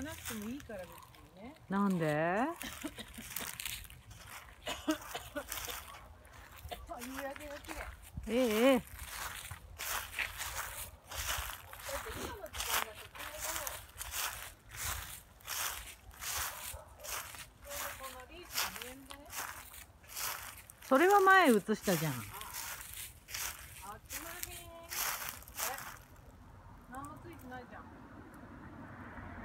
わなくてもいいから別にね。なんで？えええそれは前映したじゃんあっちの辺え何もついてないじゃん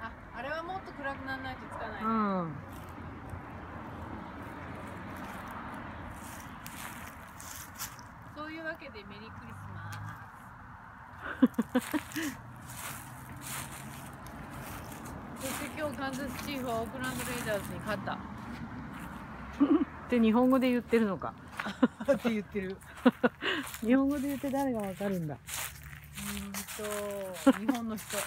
ああれはもっと暗くならないとつかない、うん。そういうわけでメリークリスマス。そして今日カンザスチーフはオークランドレイダーズに勝った。って日本語で言ってるのか。って言ってる。日本語で言って誰がわかるんだ。うーんと日本の人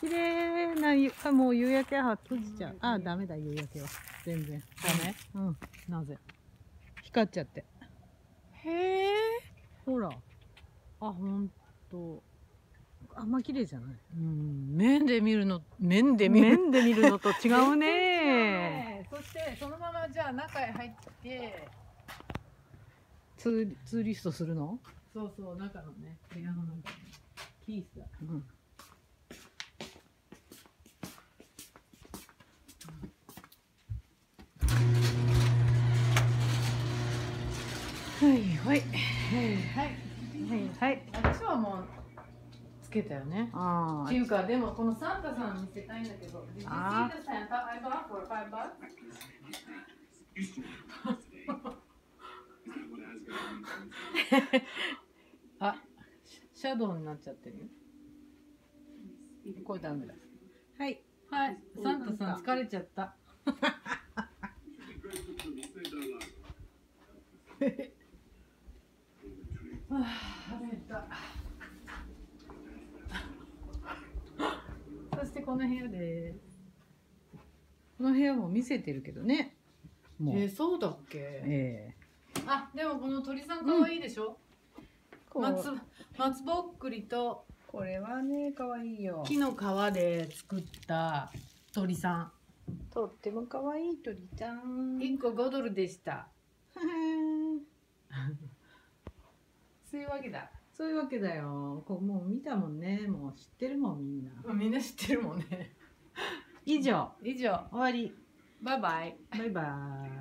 綺麗なゆあもう夕焼けは閉じちゃう。あダメだ夕焼けは。全然。ダメ？うん。なぜ？光っちゃって。へえ。ほら。あほんと。あんま綺麗じゃない。うん。面で見るの面で見る。面で見るのと違うね。そしてそのままじゃあ中へ入って。ツーツーリストするの？そうそう中のね部屋の中にキースだうんはいはい。はいはい。はい。はい私はもうつけたよね。あっていうかでもこのサンタさん見せたいんだけど Did you see あ the Santa I bought for five bucks? あシャドウになっちゃってる？よこれダメだ。はい。はいサンタさん疲れちゃったはあ腹減ったそしてこの部屋です。この部屋も見せてるけどね。もう。えー、そうだっけ？えあでもこの鳥さんかわいいでしょ、こう。松松ぼっくりと。これはね可愛いよ。木の皮で作った鳥さとっても可愛い鳥ちゃん。ん1個5ドルでしたそういうわけだ。そういうわけだよ。こうもう見たもんね。もう知ってるもんみんな。みんな知ってるもんね。以上。以上。終わり。バイバイ。バイバイ